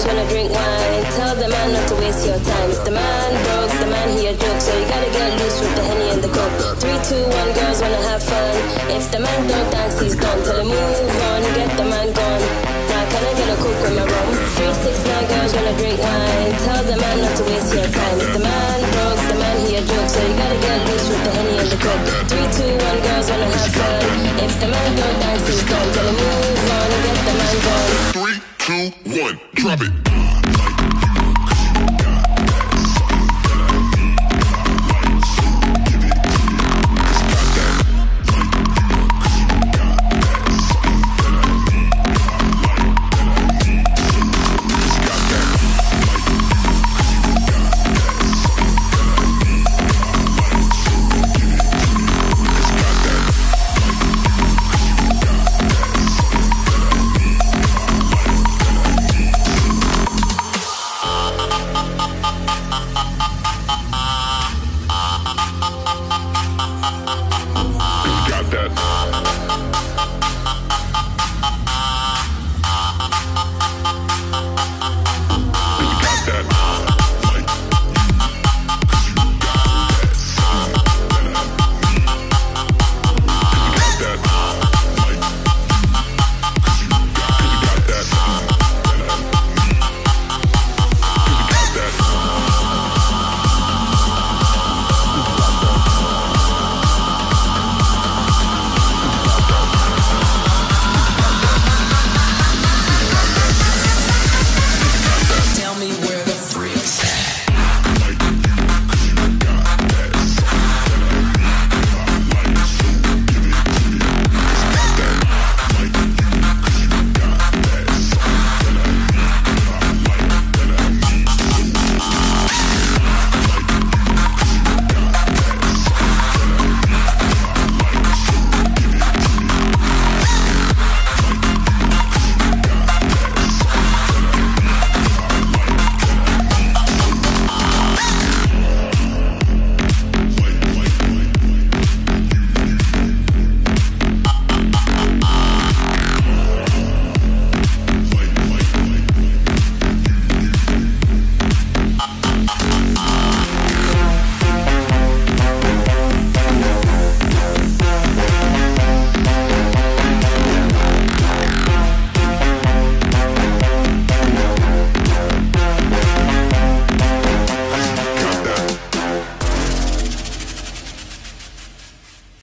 girls wanna drink wine. Tell the man not to waste your time. The man broke, the man he a joke. So you gotta get loose with the henny and the coke. Three, two, one, girls wanna have fun. If the man don't dance, he's done. Tell him move on, get the man gone. Now can I get a coke with my rum? Three, six, nine girls wanna drink wine. Tell the man not to waste your time. If the man broke, the man he a joke. So you gotta get loose with the henny and the coke. Three, two, one, girls wanna have fun. If the man don't dance, he's done. Tell him move on, get the man gone. Three, two, one, drop it.